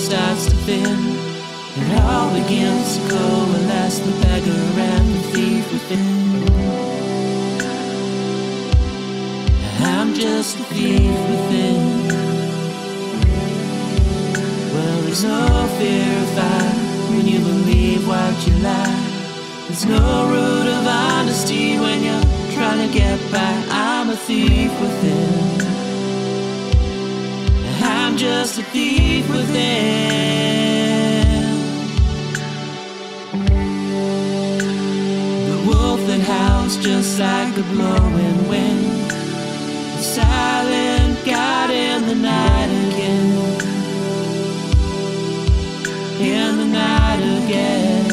starts to thin. It all begins to coalesce the beggar and the thief within. just a thief within. Well, there's no fear of fire when you believe what you lie. There's no root of honesty when you're trying to get by. I'm a thief within. I'm just a thief within. The wolf that howls just like a blowing wind silent God in the night again. In the night again.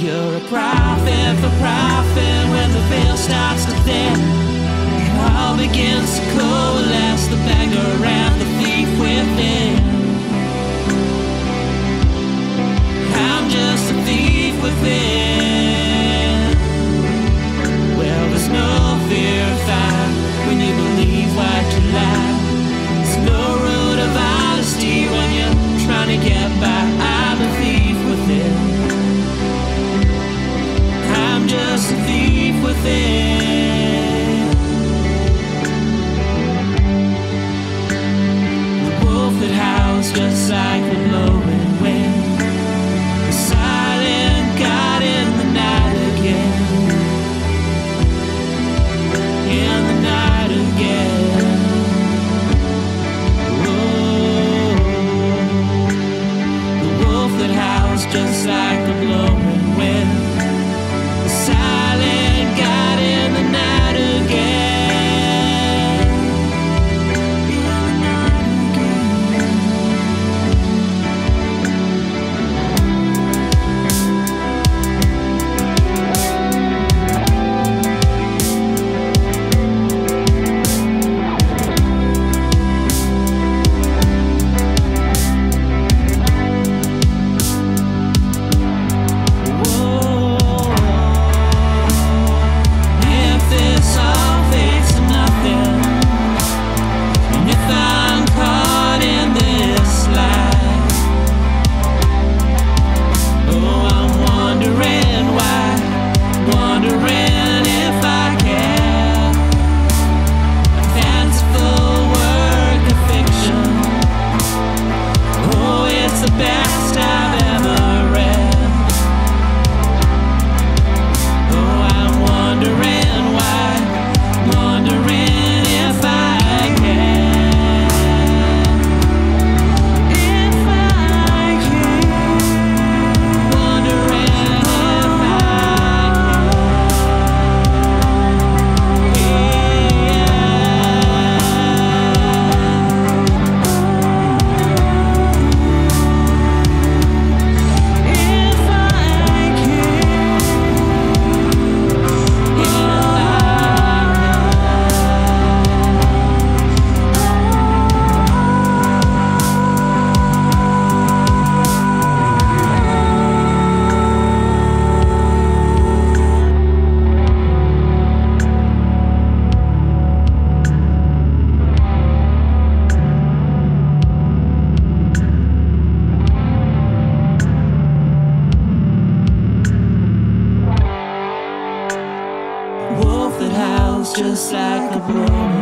You're a prophet for profit when the veil starts to thin. All begins to coalesce the beggar. just like a bloom.